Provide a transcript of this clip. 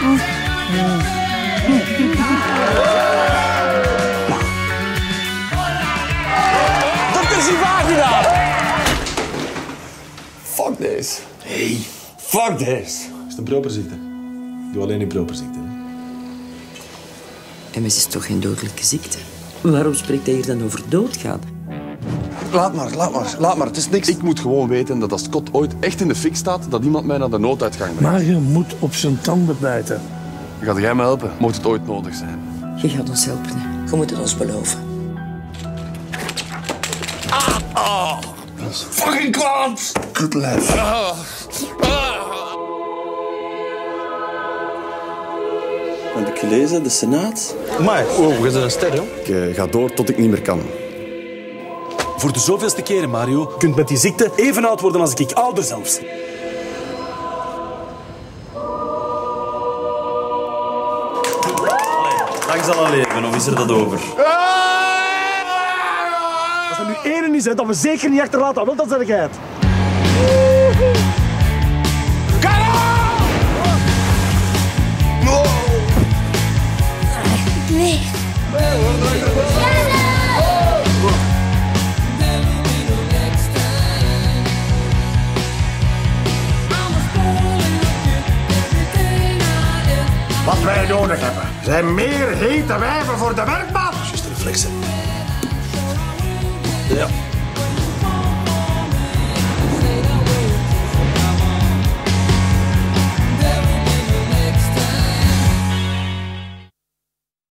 Dat is die vagina! Fuck this. Hey. Fuck this. Is het een proper ziekte? doe alleen die En MS is toch geen dodelijke ziekte? Waarom spreekt hij hier dan over doodgaan? Laat maar, laat maar, laat maar. Het is niks. Ik moet gewoon weten dat als Scott ooit echt in de fik staat, dat iemand mij naar de nooduitgang brengt. Maar je moet op zijn tanden bijten. Gaat jij me helpen, mocht het ooit nodig zijn? Je gaat ons helpen. Je moet het ons beloven. Fucking kwaad. Good lad. Heb ik gelezen, de Senaat. Maar, oh, we zijn een ster, joh. Ik eh, ga door tot ik niet meer kan. Voor de zoveelste keren, Mario. Kunt met die ziekte even oud worden als ik, ouder zelfs. Lang zal al leven, of is er dat over? Als er nu één is, hè, dat we zeker niet achterlaten, wel, dat zeg jij nodig hebben zijn meer hete wijven voor de werkman. Juist reflexen. Ja.